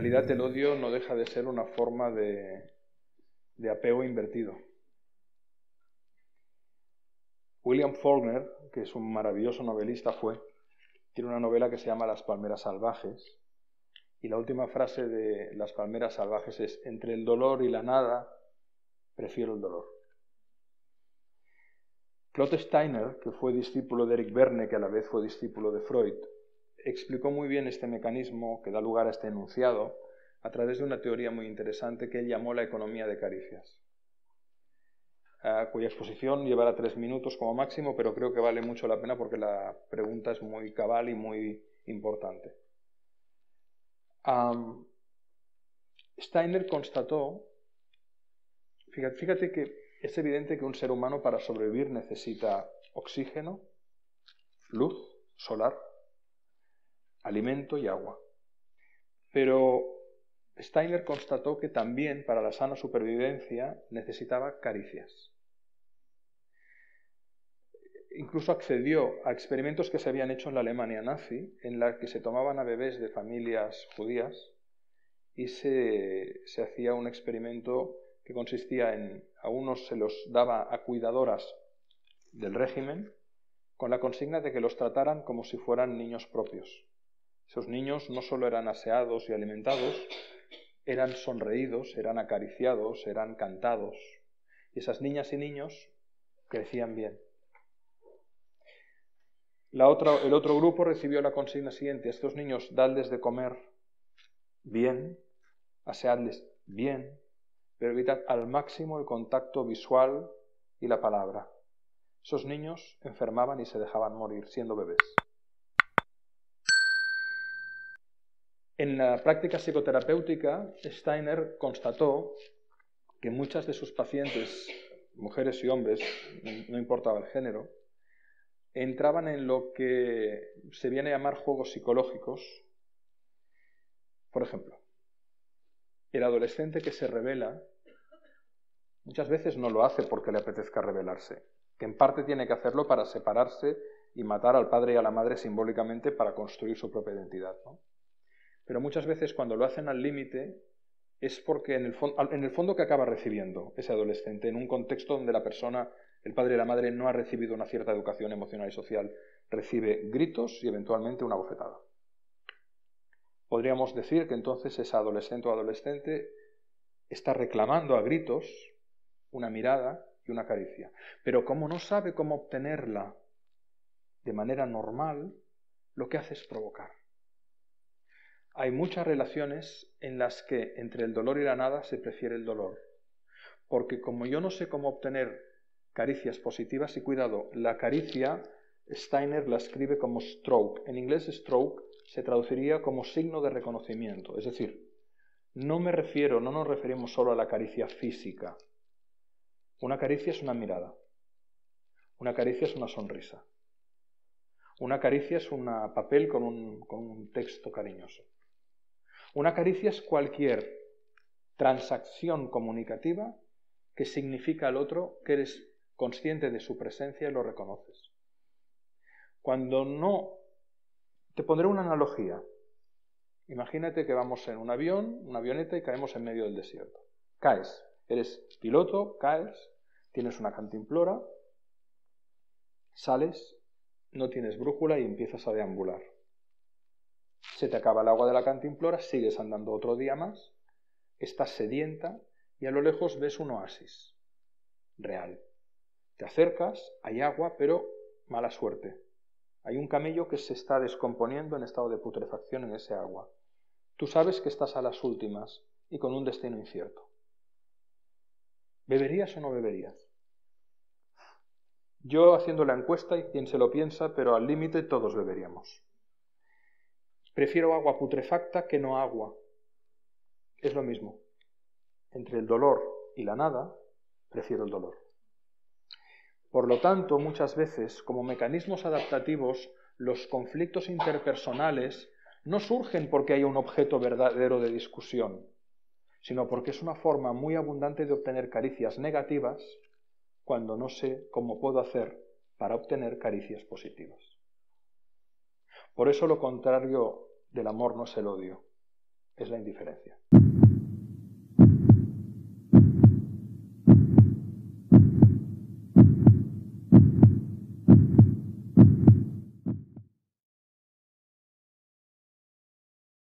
realidad el odio no deja de ser una forma de, de apego invertido. William Faulkner, que es un maravilloso novelista, fue, tiene una novela que se llama Las palmeras salvajes, y la última frase de Las palmeras salvajes es, entre el dolor y la nada, prefiero el dolor. Claude Steiner, que fue discípulo de Eric Verne, que a la vez fue discípulo de Freud, explicó muy bien este mecanismo que da lugar a este enunciado a través de una teoría muy interesante que él llamó la economía de caricias, cuya exposición llevará tres minutos como máximo, pero creo que vale mucho la pena porque la pregunta es muy cabal y muy importante. Steiner constató, fíjate que es evidente que un ser humano para sobrevivir necesita oxígeno, luz solar, alimento y agua. Pero Steiner constató que también para la sana supervivencia necesitaba caricias. Incluso accedió a experimentos que se habían hecho en la Alemania nazi, en la que se tomaban a bebés de familias judías y se, se hacía un experimento que consistía en a unos se los daba a cuidadoras del régimen con la consigna de que los trataran como si fueran niños propios. Esos niños no solo eran aseados y alimentados, eran sonreídos, eran acariciados, eran cantados. Y esas niñas y niños crecían bien. El otro grupo recibió la consigna siguiente, estos niños dadles de comer bien, aseadles bien, pero evitad al máximo el contacto visual y la palabra. Esos niños enfermaban y se dejaban morir siendo bebés. En la práctica psicoterapéutica, Steiner constató que muchas de sus pacientes, mujeres y hombres, no importaba el género, entraban en lo que se viene a llamar juegos psicológicos. Por ejemplo, el adolescente que se revela muchas veces no lo hace porque le apetezca rebelarse, que en parte tiene que hacerlo para separarse y matar al padre y a la madre simbólicamente para construir su propia identidad. Pero muchas veces cuando lo hacen al límite es porque en el, fondo que acaba recibiendo ese adolescente, en un contexto donde la persona, el padre y la madre, no ha recibido una cierta educación emocional y social, recibe gritos y eventualmente una bofetada. Podríamos decir que entonces ese adolescente o adolescente está reclamando a gritos una mirada y una caricia. Pero como no sabe cómo obtenerla de manera normal, lo que hace es provocar. Hay muchas relaciones en las que entre el dolor y la nada se prefiere el dolor. Porque como yo no sé cómo obtener caricias positivas, y cuidado, la caricia Steiner la escribe como stroke. En inglés stroke se traduciría como signo de reconocimiento. Es decir, no me refiero, no nos referimos solo a la caricia física. Una caricia es una mirada. Una caricia es una sonrisa. Una caricia es un papel con un, con un texto cariñoso. Una caricia es cualquier transacción comunicativa que significa al otro que eres consciente de su presencia y lo reconoces. Cuando no te pondré una analogía. Imagínate que vamos en un avión, una avioneta, y caemos en medio del desierto. Caes. Eres piloto, caes, tienes una cantimplora, sales, no tienes brújula y empiezas a deambular. Se te acaba el agua de la cantimplora, sigues andando otro día más, estás sedienta y a lo lejos ves un oasis real. Te acercas, hay agua, pero mala suerte. Hay un camello que se está descomponiendo en estado de putrefacción en ese agua. Tú sabes que estás a las últimas y con un destino incierto. ¿Beberías o no beberías? Yo haciendo la encuesta y quien se lo piensa, pero al límite todos beberíamos. Prefiero agua putrefacta que no agua. Es lo mismo. Entre el dolor y la nada, prefiero el dolor. Por lo tanto, muchas veces, como mecanismos adaptativos, los conflictos interpersonales no surgen porque haya un objeto verdadero de discusión, sino porque es una forma muy abundante de obtener caricias negativas cuando no sé cómo puedo hacer para obtener caricias positivas. Por eso lo contrario del amor no es el odio. es la indiferencia.